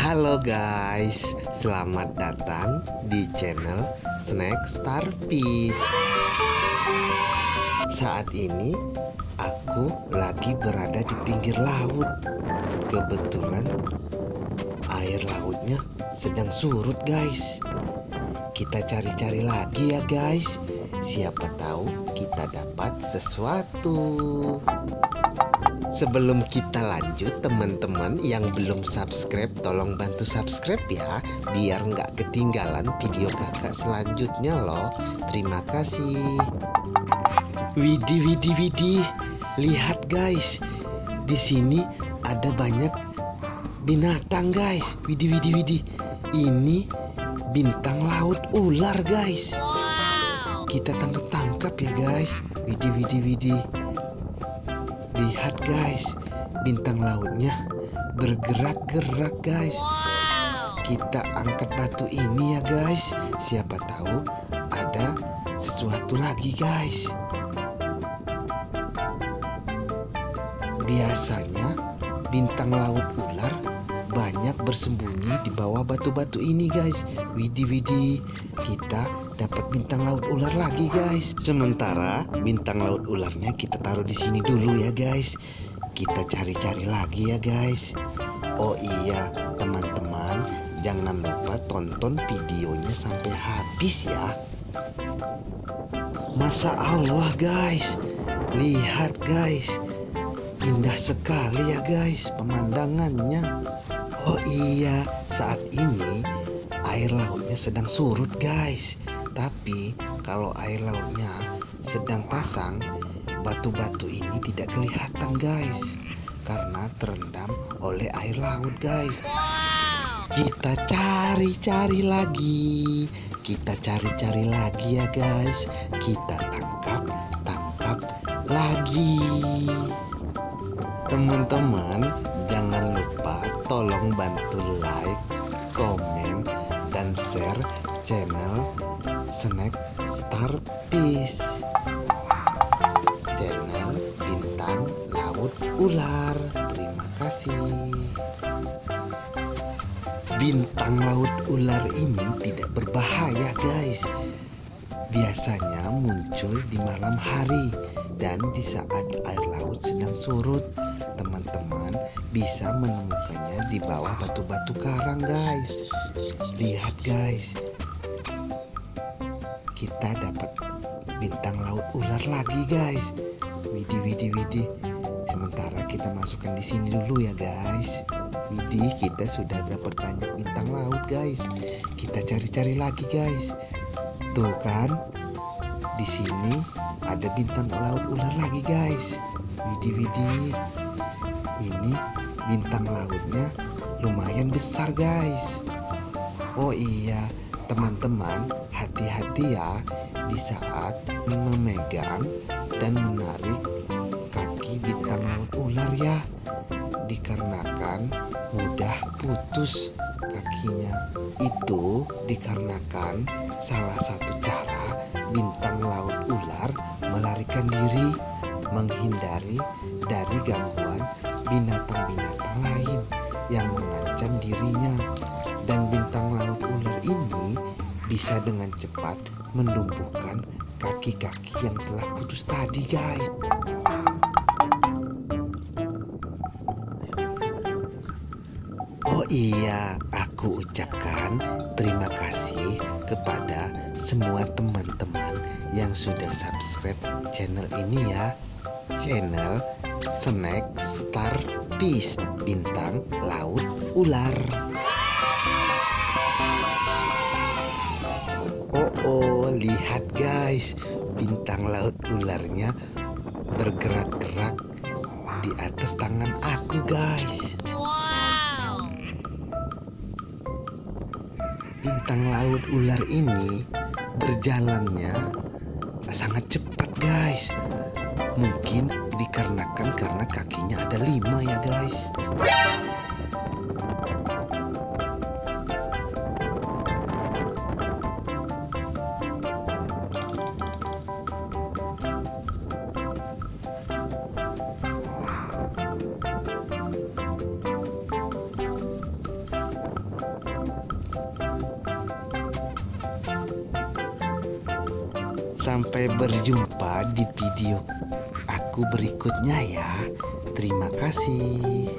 Halo guys, selamat datang di channel Snack Star Fish. Saat ini aku lagi berada di pinggir laut. Kebetulan air lautnya sedang surut guys. Kita cari-cari lagi ya guys. Siapa tahu kita dapat sesuatu. Sebelum kita lanjut teman-teman yang belum subscribe tolong bantu subscribe ya biar nggak ketinggalan video kakak selanjutnya loh. Terima kasih. Widi Widi Widi lihat guys di sini ada banyak binatang guys. Widi Widi Widi ini bintang laut ular guys. Kita tangkap tangkap ya guys. Widi Widi Widi Lihat guys, bintang lautnya bergerak-gerak guys. Kita angkat batu ini ya guys. Siapa tahu ada sesuatu lagi guys. Biasanya bintang laut ular banyak bersembunyi di bawah batu-batu ini guys. Widi Widi kita dapat bintang laut ular lagi guys. Sementara bintang laut ularnya kita taruh di sini dulu ya guys. Kita cari-cari lagi ya guys. Oh iya teman-teman jangan lupa tonton videonya sampai habis ya. Masa Allah guys? Lihat guys. Indah sekali ya guys pemandangannya Oh iya, saat ini air lautnya sedang surut guys. Tapi kalau air lautnya sedang pasang, batu-batu ini tidak kelihatan guys. Karena terendam oleh air laut guys. Kita cari-cari lagi. Kita cari-cari lagi ya guys. Kita tangkap-tangkap lagi. Teman-teman, jangan lupa tolong bantu like, komen, dan share channel Snack Star. Channel Bintang Laut Ular. Terima kasih. Bintang laut ular ini tidak berbahaya, guys. Biasanya muncul di malam hari dan di saat air laut sedang surut teman-teman bisa menemukannya di bawah batu-batu karang guys. Lihat guys. Kita dapat bintang laut ular lagi guys. Widi widi widi. Sementara kita masukkan di sini dulu ya guys. Widi kita sudah dapat banyak bintang laut guys. Kita cari-cari lagi guys. Tuh kan? Di sini ada bintang laut ular lagi guys. Widi widi ini bintang lautnya lumayan besar guys. Oh iya teman-teman hati-hati ya di saat memegang dan menarik kaki bintang laut ular ya. Dikarenakan mudah putus kakinya. Itu dikarenakan salah satu cara bintang laut ular melarikan diri menghindari dari gangguan binatang-binatang lain yang mengancam dirinya dan bintang laut ular ini bisa dengan cepat menumbuhkan kaki-kaki yang telah putus tadi guys Oh iya, aku ucapkan terima kasih kepada semua teman-teman yang sudah subscribe channel ini ya. Channel Snack Star Fish Bintang Laut Ular. Oh, oh, lihat guys, bintang laut ularnya bergerak-gerak di atas tangan aku guys. Bintang laut ular ini berjalannya sangat cepat guys mungkin dikarenakan karena kakinya ada lima ya guys. Sampai berjumpa di video aku berikutnya ya. Terima kasih.